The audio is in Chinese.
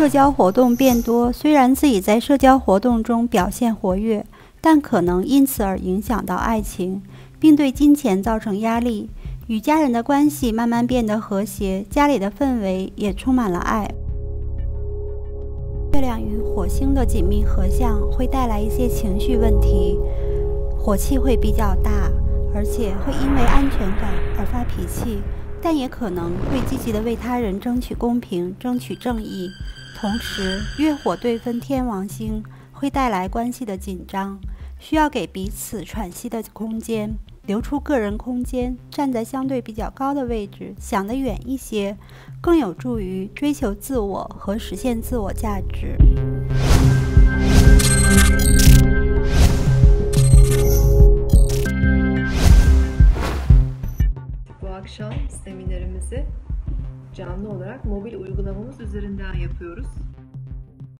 社交活动变多，虽然自己在社交活动中表现活跃，但可能因此而影响到爱情，并对金钱造成压力。与家人的关系慢慢变得和谐，家里的氛围也充满了爱。月亮与火星的紧密合相会带来一些情绪问题，火气会比较大，而且会因为安全感而发脾气。但也可能会积极的为他人争取公平、争取正义。同时，月火对分天王星会带来关系的紧张，需要给彼此喘息的空间，留出个人空间，站在相对比较高的位置，想得远一些，更有助于追求自我和实现自我价值。Bu akşam seminerimizi canlı olarak mobil uygulamamız üzerinden yapıyoruz.